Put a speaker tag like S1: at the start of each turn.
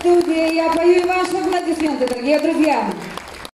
S1: студии. Я пою и ваши аплодисменты, дорогие друзья.